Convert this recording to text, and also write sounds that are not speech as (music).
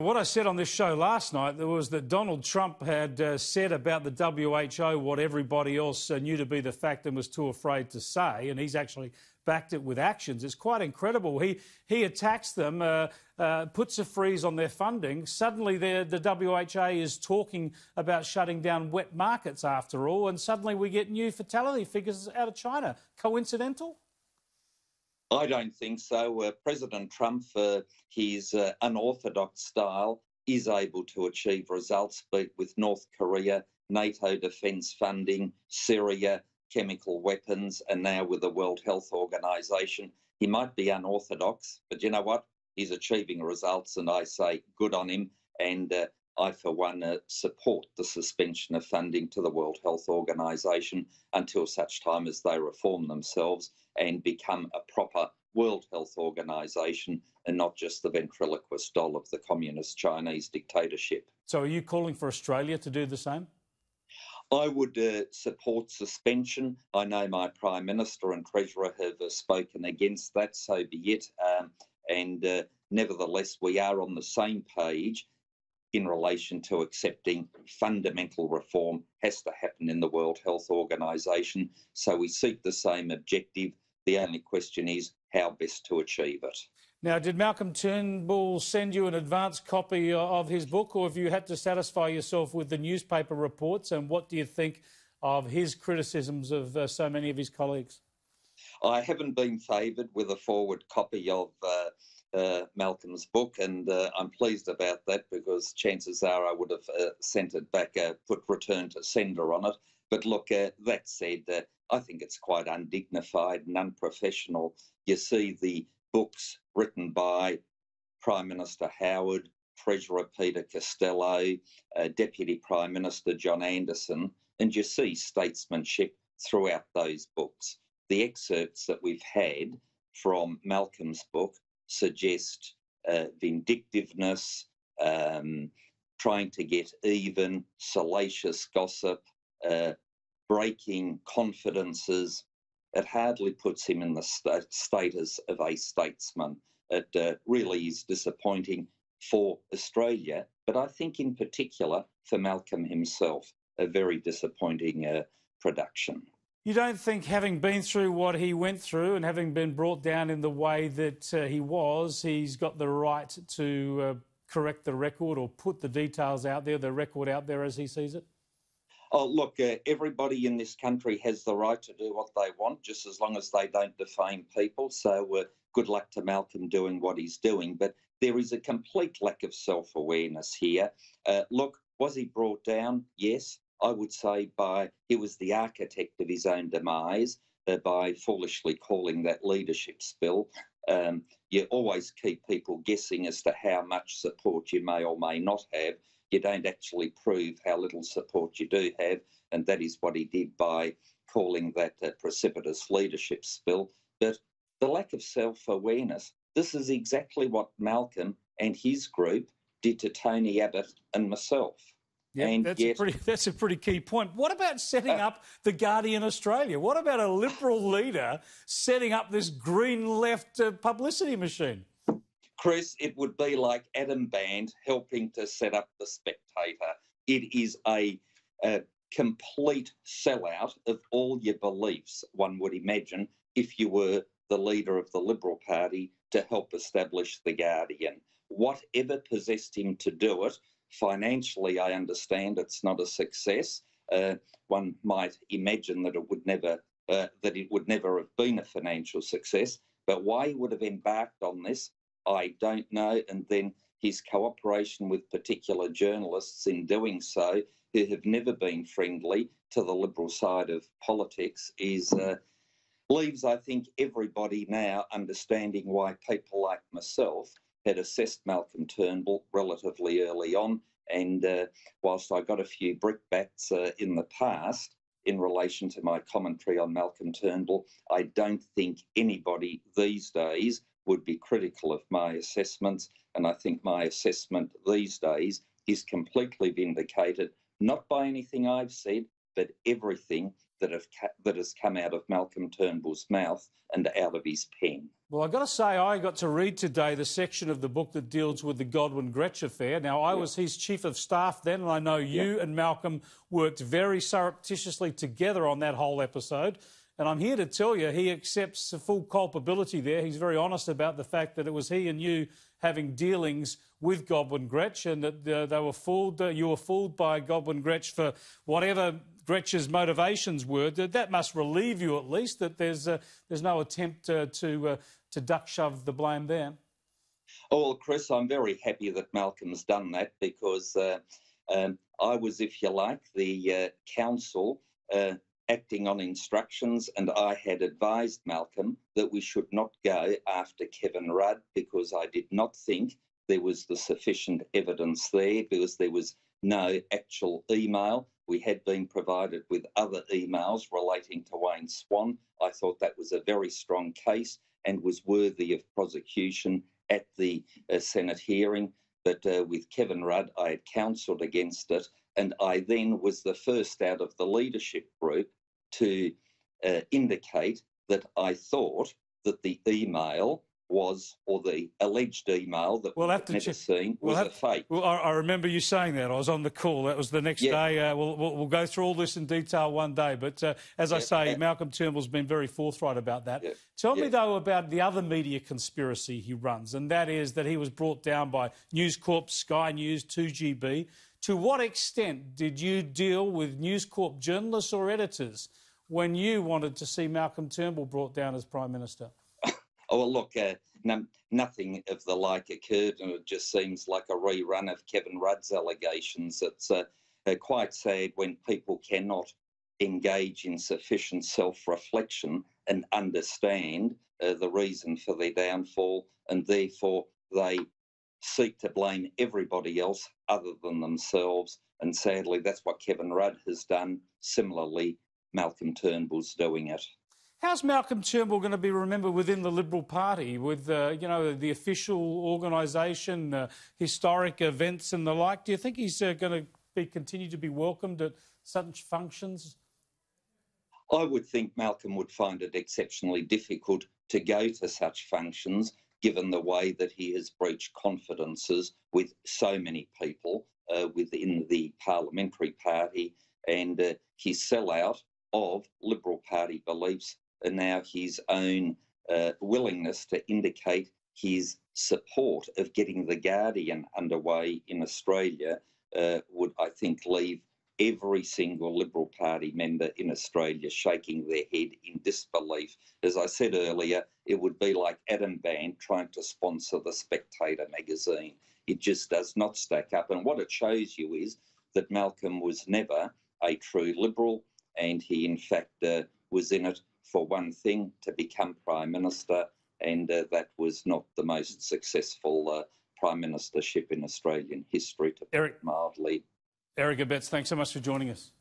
What I said on this show last night was that Donald Trump had uh, said about the WHO what everybody else uh, knew to be the fact and was too afraid to say, and he's actually backed it with actions. It's quite incredible. He he attacks them, uh, uh puts a freeze on their funding. Suddenly, the WHO is talking about shutting down wet markets after all, and suddenly we get new fatality figures out of China. Coincidental? I don't think so. Uh, President Trump, for his uh, unorthodox style, is able to achieve results, with North Korea, NATO defence funding, Syria, chemical weapons, and now with the World Health Organization. He might be unorthodox, but you know what? He's achieving results, and I say good on him. And uh, I, for one, uh, support the suspension of funding to the World Health Organization until such time as they reform themselves and become a proper World Health Organization and not just the ventriloquist doll of the communist Chinese dictatorship. So, are you calling for Australia to do the same? I would uh, support suspension. I know my Prime Minister and Treasurer have uh, spoken against that, so be it. Um, and uh, nevertheless, we are on the same page in relation to accepting fundamental reform has to happen in the World Health Organization. So we seek the same objective. The only question is how best to achieve it. Now, did Malcolm Turnbull send you an advance copy of his book, or have you had to satisfy yourself with the newspaper reports? And what do you think of his criticisms of uh, so many of his colleagues? I haven't been favoured with a forward copy of uh, uh, Malcolm's book, and uh, I'm pleased about that because chances are I would have uh, sent it back, uh, put return to sender on it. But look, uh, that said, uh, I think it's quite undignified and unprofessional. You see the books written by Prime Minister Howard, Treasurer Peter Costello, Deputy Prime Minister John Anderson, and you see statesmanship throughout those books. The excerpts that we've had from Malcolm's book suggest uh, vindictiveness, um, trying to get even, salacious gossip, uh, breaking confidences. It hardly puts him in the st- status of a statesman. It uh, really is disappointing for Australia, but I think in particular for Malcolm himself, a very disappointing uh, production. You don't think, having been through what he went through and having been brought down in the way that uh, he was, he's got the right to uh, correct the record or put the details out there, the record out there as he sees it? Oh, look, uh, everybody in this country has the right to do what they want, just as long as they don't defame people. So, uh, good luck to Malcolm doing what he's doing. But there is a complete lack of self awareness here. Uh, look, was he brought down? Yes. I would say, by he was the architect of his own demise uh, by foolishly calling that leadership spill. Um, you always keep people guessing as to how much support you may or may not have. You don't actually prove how little support you do have, and that is what he did by calling that precipitous leadership spill. But the lack of self awareness, this is exactly what Malcolm and his group did to Tony Abbott and myself. That's, a pretty, (laughs) that's a pretty key point. What about setting up the Guardian Australia? What about a Liberal (laughs) leader setting up this green left uh, publicity machine? Chris, it would be like Adam Bandt helping to set up the Spectator. It is a, a complete sellout of all your beliefs, one would imagine, if you were the leader of the Liberal Party to help establish the Guardian. Whatever possessed him to do it, Financially, I understand it's not a success. Uh, one might imagine that it would never uh, that it would never have been a financial success. But why he would have embarked on this, I don't know. And then his cooperation with particular journalists in doing so, who have never been friendly to the liberal side of politics, is uh, leaves, I think, everybody now understanding why people like myself had assessed Malcolm Turnbull relatively early on. And uh, whilst I got a few brickbats uh, in the past in relation to my commentary on Malcolm Turnbull, I don't think anybody these days would be critical of my assessments. And I think my assessment these days is completely vindicated, not by anything I've said, but everything that have that has come out of Malcolm Turnbull's mouth and out of his pen. Well, I've got to say, I got to read today the section of the book that deals with the Godwin Grech affair. Now, I was his chief of staff then, and I know you and Malcolm worked very surreptitiously together on that whole episode. And I'm here to tell you he accepts full culpability there. He's very honest about the fact that it was he and you having dealings with Godwin Grech and that uh, they were fooled, uh, you were fooled by Godwin Grech for whatever Grech's motivations were. That, that must relieve you at least that there's, uh, there's no attempt uh, to, uh, to duck shove the blame there. Oh, well, Chris, I'm very happy that Malcolm's done that because uh, um, I was, if you like, the counsel acting on instructions, and I had advised Malcolm that we should not go after Kevin Rudd because I did not think there was the sufficient evidence there because there was no actual email. We had been provided with other emails relating to Wayne Swan. I thought that was a very strong case and was worthy of prosecution at the uh, Senate hearing. But uh, with Kevin Rudd, I had counselled against it. And I then was the first out of the leadership group to uh, indicate that I thought that the email was, or the alleged email that we'll have to never seen, was we'll a fake. Well, I, I, remember you saying that. I was on the call. That was the next yeah. day. Uh, we'll, we'll, we'll, go through all this in detail one day. But uh, as yeah. I say, Malcolm Turnbull's been very forthright about that. Tell me, though, about the other media conspiracy he runs, and that is that he was brought down by News Corp, Sky News, 2GB. To what extent did you deal with News Corp journalists or editors when you wanted to see Malcolm Turnbull brought down as Prime Minister? Oh, well, look, uh, no, nothing of the like occurred, and it just seems like a rerun of Kevin Rudd's allegations. It's uh, quite sad when people cannot engage in sufficient self reflection and understand uh, the reason for their downfall, and therefore they seek to blame everybody else other than themselves. And sadly, that's what Kevin Rudd has done. Similarly, Malcolm Turnbull's doing it. How's Malcolm Turnbull going to be remembered within the Liberal Party, with uh, you know the official organisation, uh, historic events, and the like? Do you think he's uh, going to be continue to be welcomed at such functions? I would think Malcolm would find it exceptionally difficult to go to such functions, given the way that he has breached confidences with so many people uh, within the parliamentary party, and uh, his sellout of Liberal Party beliefs now his own uh, willingness to indicate his support of getting the Guardian underway in Australia uh, would, I think, leave every single Liberal Party member in Australia shaking their head in disbelief. As I said earlier, it would be like Adam Bandt trying to sponsor the Spectator magazine. It just does not stack up. And what it shows you is that Malcolm was never a true Liberal, and he, in fact, uh, was in it for one thing to become Prime Minister, and uh, that was not the most successful uh, Prime Ministership in Australian history, to put Eric, mildly. Eric Abetz, thanks so much for joining us.